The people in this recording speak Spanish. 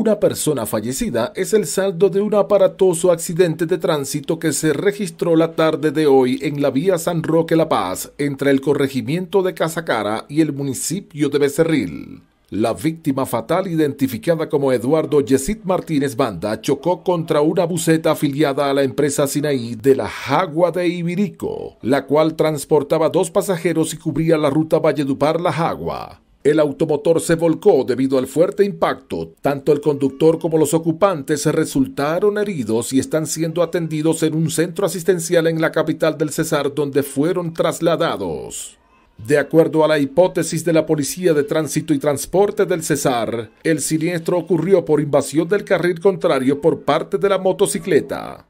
Una persona fallecida es el saldo de un aparatoso accidente de tránsito que se registró la tarde de hoy en la vía San Roque La Paz entre el corregimiento de Casacara y el municipio de Becerril. La víctima fatal, identificada como Eduardo Yesid Martínez Banda, chocó contra una buceta afiliada a la empresa Sinaí de la Jagua de Ibirico, la cual transportaba dos pasajeros y cubría la ruta Valledupar-La Jagua. El automotor se volcó debido al fuerte impacto. Tanto el conductor como los ocupantes resultaron heridos y están siendo atendidos en un centro asistencial en la capital del Cesar donde fueron trasladados. De acuerdo a la hipótesis de la Policía de Tránsito y Transporte del Cesar, el siniestro ocurrió por invasión del carril contrario por parte de la motocicleta.